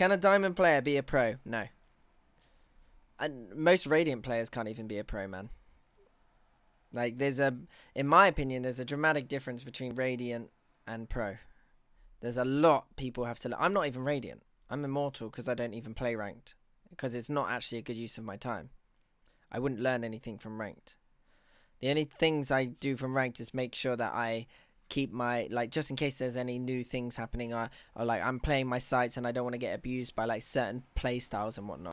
Can a diamond player be a pro? No. And most radiant players can't even be a pro, man. Like there's a in my opinion there's a dramatic difference between radiant and pro. There's a lot people have to I'm not even radiant. I'm immortal because I don't even play ranked because it's not actually a good use of my time. I wouldn't learn anything from ranked. The only things I do from ranked is make sure that I keep my like just in case there's any new things happening or, or like I'm playing my sites and I don't want to get abused by like certain play styles and whatnot.